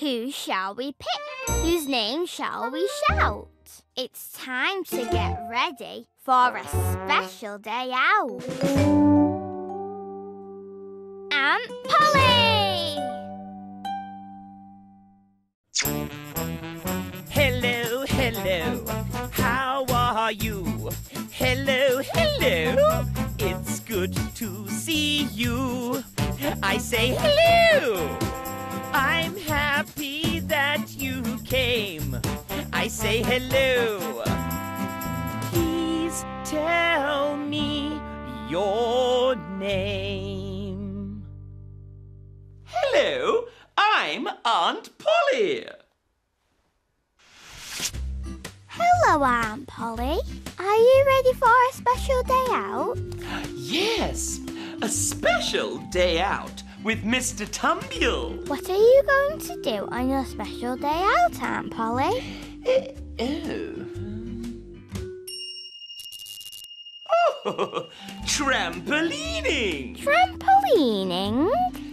Who shall we pick? Whose name shall we shout? It's time to get ready for a special day out. Aunt Polly! Hello, hello, how are you? Hello, hello, it's good to see you. I say hello, I'm happy I say hello, please tell me your name. Hello, I'm Aunt Polly. Hello, Aunt Polly. Are you ready for a special day out? Yes, a special day out with Mr. Tumble. What are you going to do on your special day out, Aunt Polly? Oh, trampolining. Trampolining?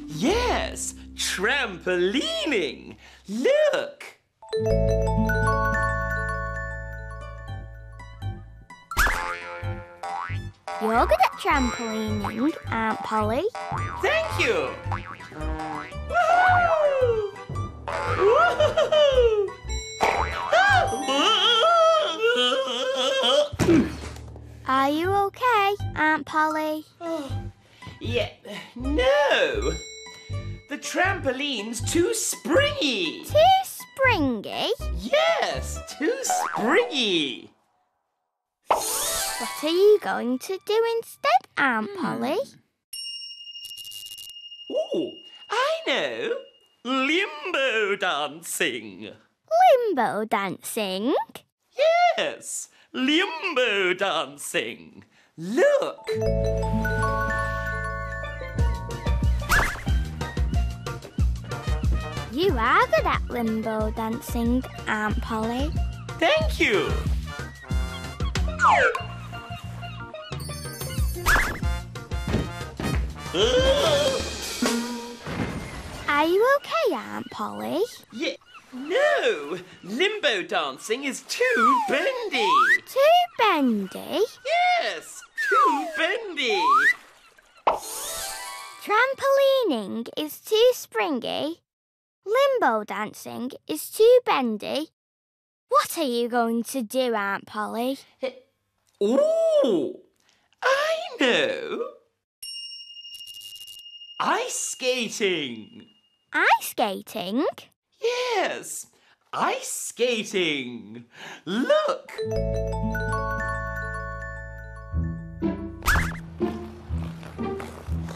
Yes, trampolining. Look. You're good at trampolining, Aunt Polly. Thank you. Are you okay, Aunt Polly? yeah, no. The trampoline's too springy. Too springy? Yes, too springy. What are you going to do instead, Aunt hmm. Polly? Oh, I know. Limbo dancing. Limbo dancing? Yes, limbo dancing. Look. You are good at limbo dancing, Aunt Polly. Thank you. Are you okay, Aunt Polly? yeah, no, limbo dancing is too bendy. Too bendy? Yes, too bendy. Trampolining is too springy. Limbo dancing is too bendy. What are you going to do, Aunt Polly? Ooh, I know. Ice skating. Ice skating? Yes, ice skating. Look.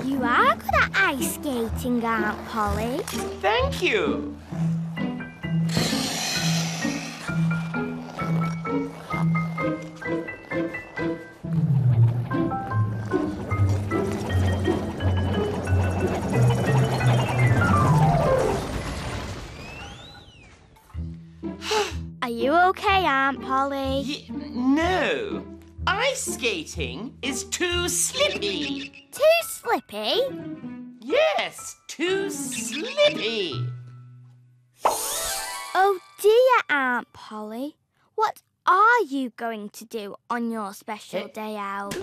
You are good at ice skating, Aunt Polly. Thank you. Okay, Aunt Polly? Ye- no, ice skating is too slippy. Too slippy? Yes, too slippy. Oh dear, Aunt Polly. What are you going to do on your special Eh? day out?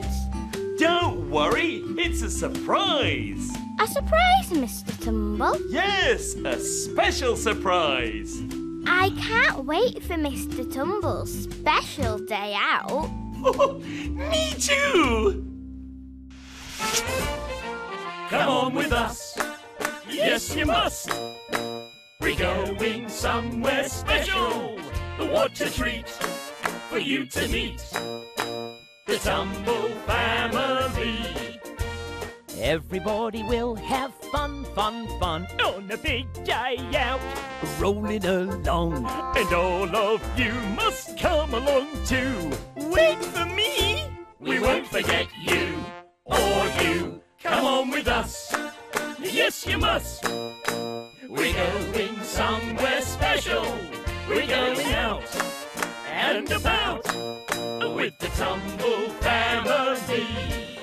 Don't worry, it's a surprise. A surprise, Mr. Tumble. Yes, a special surprise. I can't wait for Mr. Tumble's special day out. Me too. Come on with us. Yes, you must. We're going somewhere special. What a treat for you to meet the Tumble family. Everybody will have fun, fun, fun on a big day out, rolling along. And all of you must come along too. Wait for me. We won't forget you or you. Come on with us. Yes, you must. We're going somewhere special. We're going out and about with the Tumble family.